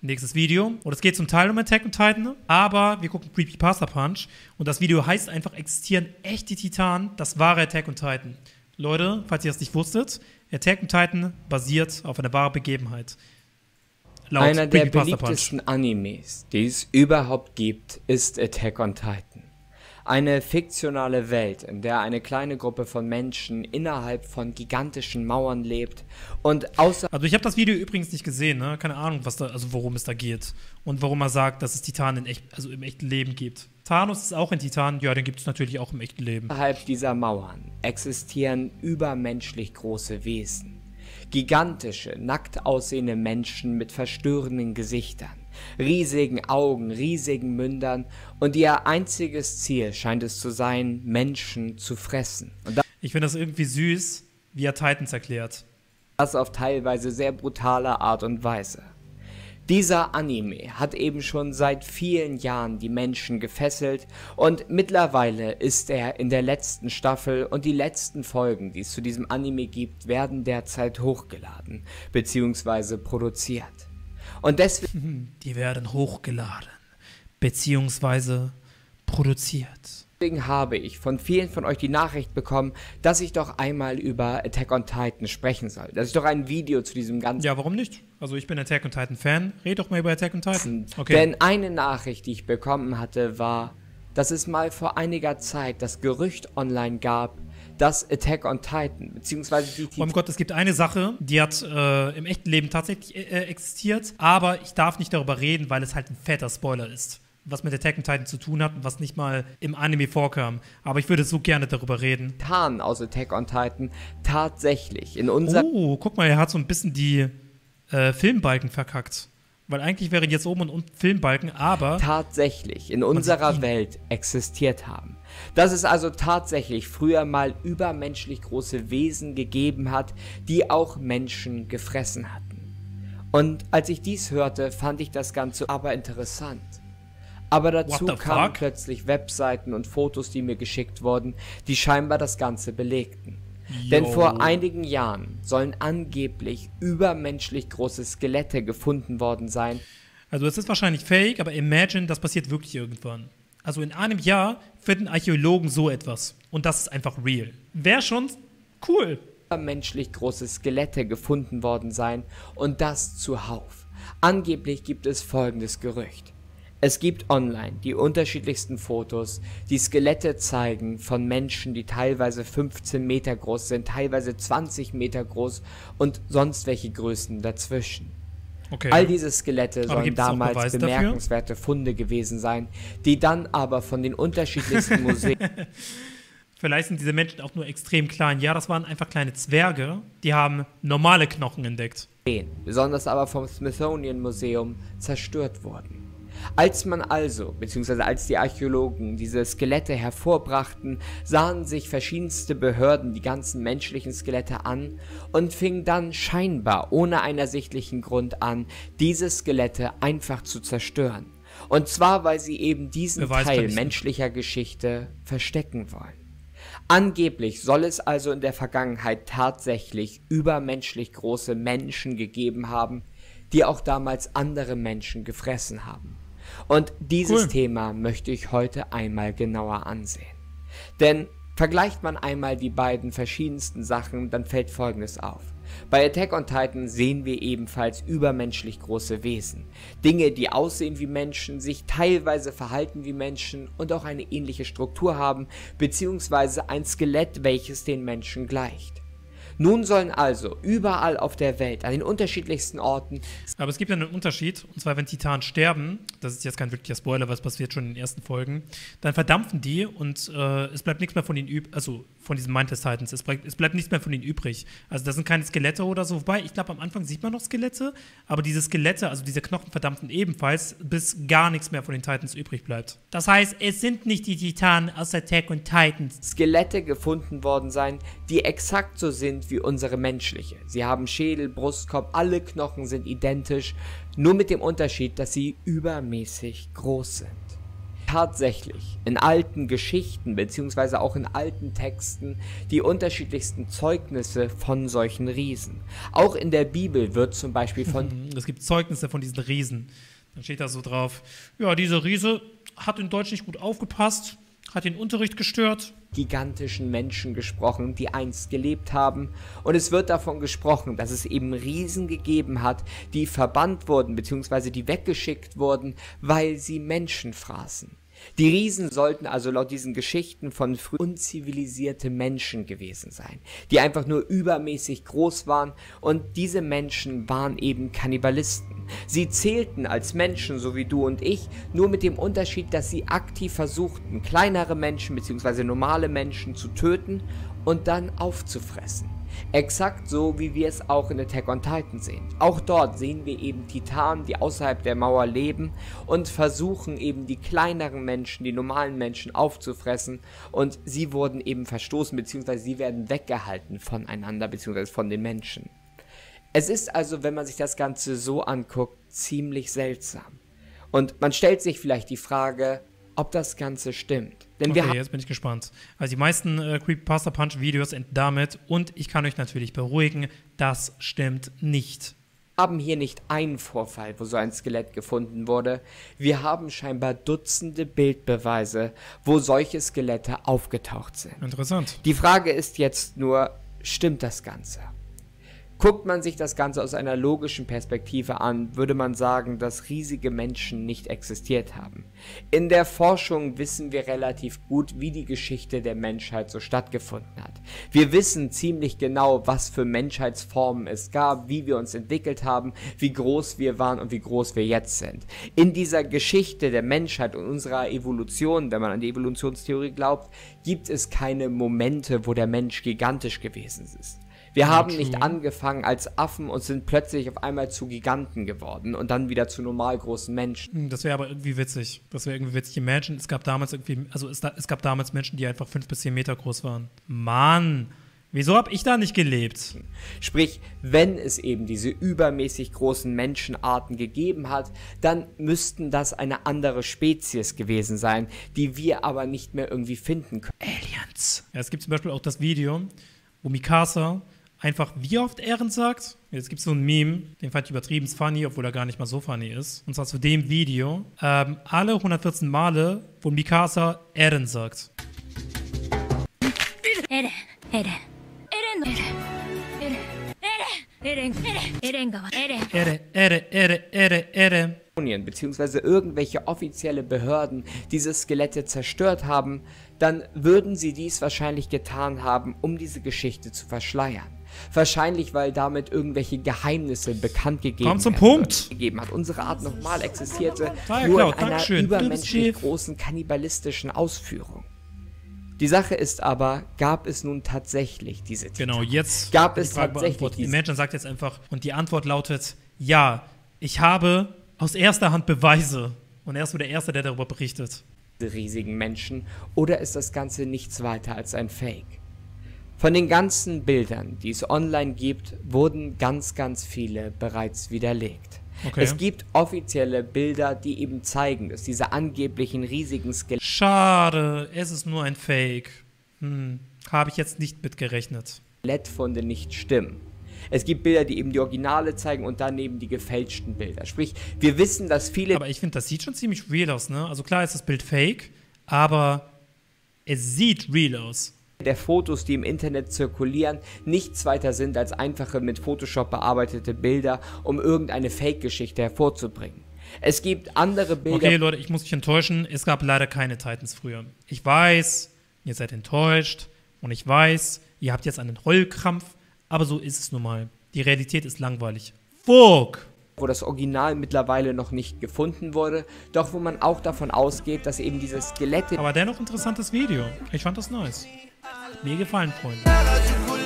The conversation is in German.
nächstes Video. Und es geht zum Teil um Attack on Titan, aber wir gucken Creepypasta Punch. Und das Video heißt einfach, existieren echte Titanen, das wahre Attack on Titan. Leute, falls ihr das nicht wusstet, Attack on Titan basiert auf einer wahren Begebenheit. Laut Einer der beliebtesten Punch. Animes, die es überhaupt gibt, ist Attack on Titan. Eine fiktionale Welt, in der eine kleine Gruppe von Menschen innerhalb von gigantischen Mauern lebt und außer. Also ich habe das Video übrigens nicht gesehen, ne? Keine Ahnung, was da, also worum es da geht. Und warum er sagt, dass es Titanen in echt, also im echten Leben gibt. Thanos ist auch ein Titan, ja, den gibt es natürlich auch im echten Leben. Innerhalb dieser Mauern existieren übermenschlich große Wesen. Gigantische, nackt aussehende Menschen mit verstörenden Gesichtern riesigen Augen, riesigen Mündern und ihr einziges Ziel scheint es zu sein, Menschen zu fressen. ich finde das irgendwie süß, wie er Titans erklärt. Das auf teilweise sehr brutale Art und Weise. Dieser Anime hat eben schon seit vielen Jahren die Menschen gefesselt und mittlerweile ist er in der letzten Staffel und die letzten Folgen, die es zu diesem Anime gibt, werden derzeit hochgeladen bzw. produziert. Und deswegen. Die werden hochgeladen. Beziehungsweise produziert. Deswegen habe ich von vielen von euch die Nachricht bekommen, dass ich doch einmal über Attack on Titan sprechen soll. Dass ich doch ein Video zu diesem ganzen. Ja, warum nicht? Also ich bin Attack on Titan Fan. Red doch mal über Attack on Titan. Okay. Denn eine Nachricht, die ich bekommen hatte, war, dass es mal vor einiger Zeit das Gerücht online gab, das Attack on Titan, beziehungsweise die Titan. Oh mein Gott, es gibt eine Sache, die hat äh, im echten Leben tatsächlich äh, äh, existiert, aber ich darf nicht darüber reden, weil es halt ein fetter Spoiler ist was mit Attack on Titan zu tun hat und was nicht mal im Anime vorkam. Aber ich würde so gerne darüber reden. Titan aus Attack on Titan tatsächlich in unserer. Oh, guck mal, er hat so ein bisschen die äh, Filmbalken verkackt. Weil eigentlich wären jetzt oben und unten Filmbalken, aber. Tatsächlich in unserer Welt existiert haben. Dass es also tatsächlich früher mal übermenschlich große Wesen gegeben hat, die auch Menschen gefressen hatten. Und als ich dies hörte, fand ich das Ganze aber interessant. Aber dazu kamen plötzlich Webseiten und Fotos, die mir geschickt wurden, die scheinbar das Ganze belegten. Yo. Denn vor einigen Jahren sollen angeblich übermenschlich große Skelette gefunden worden sein. Also es ist wahrscheinlich fake, aber imagine, das passiert wirklich irgendwann. Also in einem Jahr finden Archäologen so etwas. Und das ist einfach real. Wäre schon cool. Menschlich große Skelette gefunden worden sein und das zuhauf. Angeblich gibt es folgendes Gerücht. Es gibt online die unterschiedlichsten Fotos, die Skelette zeigen von Menschen, die teilweise 15 Meter groß sind, teilweise 20 Meter groß und sonst welche Größen dazwischen. Okay. All diese Skelette sollen damals bemerkenswerte dafür? Funde gewesen sein, die dann aber von den unterschiedlichsten Museen. Vielleicht sind diese Menschen auch nur extrem klein. Ja, das waren einfach kleine Zwerge, die haben normale Knochen entdeckt. Besonders aber vom Smithsonian Museum zerstört wurden. Als man also, beziehungsweise als die Archäologen diese Skelette hervorbrachten, sahen sich verschiedenste Behörden die ganzen menschlichen Skelette an und fingen dann scheinbar ohne einen ersichtlichen Grund an, diese Skelette einfach zu zerstören. Und zwar, weil sie eben diesen Teil menschlicher Geschichte verstecken wollen. Angeblich soll es also in der Vergangenheit tatsächlich übermenschlich große Menschen gegeben haben, die auch damals andere Menschen gefressen haben. Und dieses cool. Thema möchte ich heute einmal genauer ansehen. Denn vergleicht man einmal die beiden verschiedensten Sachen, dann fällt Folgendes auf. Bei Attack on Titan sehen wir ebenfalls übermenschlich große Wesen. Dinge, die aussehen wie Menschen, sich teilweise verhalten wie Menschen und auch eine ähnliche Struktur haben, beziehungsweise ein Skelett, welches den Menschen gleicht. Nun sollen also überall auf der Welt, an den unterschiedlichsten Orten. Aber es gibt ja einen Unterschied, und zwar, wenn Titanen sterben, das ist jetzt kein wirklicher Spoiler, was passiert schon in den ersten Folgen, dann verdampfen die und äh, es bleibt nichts mehr von ihnen übrig, also von diesen Mindless Titans, es bleibt, es bleibt nichts mehr von ihnen übrig. Also da sind keine Skelette oder so, wobei, ich glaube, am Anfang sieht man noch Skelette, aber diese Skelette, also diese Knochen verdampfen ebenfalls, bis gar nichts mehr von den Titans übrig bleibt. Das heißt, es sind nicht die Titanen aus Attack und Titans. Skelette gefunden worden sein, die exakt so sind wie unsere menschliche. Sie haben Schädel, Brustkorb, alle Knochen sind identisch, nur mit dem Unterschied, dass sie übermäßig groß sind. Tatsächlich in alten Geschichten bzw. auch in alten Texten die unterschiedlichsten Zeugnisse von solchen Riesen. Auch in der Bibel wird zum Beispiel von... Es gibt Zeugnisse von diesen Riesen. Dann steht da so drauf, ja, dieser Riese hat in Deutsch nicht gut aufgepasst, hat den Unterricht gestört. gigantischen Menschen gesprochen, die einst gelebt haben. Und es wird davon gesprochen, dass es eben Riesen gegeben hat, die verbannt wurden bzw. die weggeschickt wurden, weil sie Menschen fraßen. Die Riesen sollten also laut diesen Geschichten von früh unzivilisierte Menschen gewesen sein, die einfach nur übermäßig groß waren und diese Menschen waren eben Kannibalisten. Sie zählten als Menschen, so wie du und ich, nur mit dem Unterschied, dass sie aktiv versuchten, kleinere Menschen bzw. normale Menschen zu töten und dann aufzufressen. Exakt so, wie wir es auch in Attack on Titan sehen. Auch dort sehen wir eben Titanen, die außerhalb der Mauer leben und versuchen eben die kleineren Menschen, die normalen Menschen aufzufressen und sie wurden eben verstoßen bzw. sie werden weggehalten voneinander bzw. von den Menschen. Es ist also, wenn man sich das Ganze so anguckt, ziemlich seltsam. Und man stellt sich vielleicht die Frage, ob das Ganze stimmt. Denn okay, jetzt bin ich gespannt. Also die meisten äh, Creepypasta Punch Videos enden damit und ich kann euch natürlich beruhigen, das stimmt nicht. Wir haben hier nicht einen Vorfall, wo so ein Skelett gefunden wurde. Wir haben scheinbar Dutzende Bildbeweise, wo solche Skelette aufgetaucht sind. Interessant. Die Frage ist jetzt nur, stimmt das Ganze? Guckt man sich das Ganze aus einer logischen Perspektive an, würde man sagen, dass riesige Menschen nicht existiert haben. In der Forschung wissen wir relativ gut, wie die Geschichte der Menschheit so stattgefunden hat. Wir wissen ziemlich genau, was für Menschheitsformen es gab, wie wir uns entwickelt haben, wie groß wir waren und wie groß wir jetzt sind. In dieser Geschichte der Menschheit und unserer Evolution, wenn man an die Evolutionstheorie glaubt, gibt es keine Momente, wo der Mensch gigantisch gewesen ist. Wir ja, haben true. nicht angefangen als Affen und sind plötzlich auf einmal zu Giganten geworden und dann wieder zu normal großen Menschen. Hm, das wäre aber irgendwie witzig. Das wäre irgendwie witzig. Imagine, es gab damals irgendwie, also es, es gab damals Menschen, die einfach fünf bis zehn Meter groß waren. Mann! Wieso habe ich da nicht gelebt? Sprich, wenn es eben diese übermäßig großen Menschenarten gegeben hat, dann müssten das eine andere Spezies gewesen sein, die wir aber nicht mehr irgendwie finden können. Aliens. Ja, es gibt zum Beispiel auch das Video, wo Mikasa einfach wie oft Ehren sagt. Jetzt gibt es so ein Meme, den fand ich übertrieben funny, obwohl er gar nicht mal so funny ist. Und zwar zu dem Video. Ähm, alle 114 Male, wo Mikasa Ehren sagt. Eren, Eren, Eren, Eren, Eren, Eren, Eren, Eren, Eren, Eren, Eren, beziehungsweise irgendwelche offizielle Behörden diese Skelette zerstört haben, dann würden sie dies wahrscheinlich getan haben, um diese Geschichte zu verschleiern. Wahrscheinlich, weil damit irgendwelche Geheimnisse bekannt gegeben, Komm zum Punkt. gegeben hat. Unsere Art nochmal existierte ja, nur klar, in einer Dankeschön. übermenschlich großen kannibalistischen Ausführung. Die Sache ist aber, gab es nun tatsächlich diese Titan? Genau, jetzt gab es tatsächlich diese Imagine sagt jetzt einfach, und die Antwort lautet, ja, ich habe aus erster Hand Beweise. Und er ist nur der Erste, der darüber berichtet. Riesigen Menschen, oder ist das Ganze nichts weiter als ein Fake? Von den ganzen Bildern, die es online gibt, wurden ganz, ganz viele bereits widerlegt. Okay. Es gibt offizielle Bilder, die eben zeigen, dass diese angeblichen riesigen Skelette. Schade, es ist nur ein Fake. Hm, habe ich jetzt nicht mitgerechnet. Skelettfunde nicht stimmen. Es gibt Bilder, die eben die Originale zeigen und daneben die gefälschten Bilder. Sprich, wir wissen, dass viele. Aber ich finde, das sieht schon ziemlich real aus, ne? Also klar ist das Bild fake, aber es sieht real aus der Fotos, die im Internet zirkulieren, nichts weiter sind als einfache mit Photoshop bearbeitete Bilder, um irgendeine Fake-Geschichte hervorzubringen. Es gibt andere Bilder. Okay, Leute, ich muss mich enttäuschen. Es gab leider keine Titans früher. Ich weiß, ihr seid enttäuscht und ich weiß, ihr habt jetzt einen Heulkrampf, aber so ist es nun mal. Die Realität ist langweilig. Fuck! wo das Original mittlerweile noch nicht gefunden wurde, doch wo man auch davon ausgeht, dass eben diese Skelette... Aber dennoch interessantes Video. Ich fand das nice. Mir gefallen, Freunde.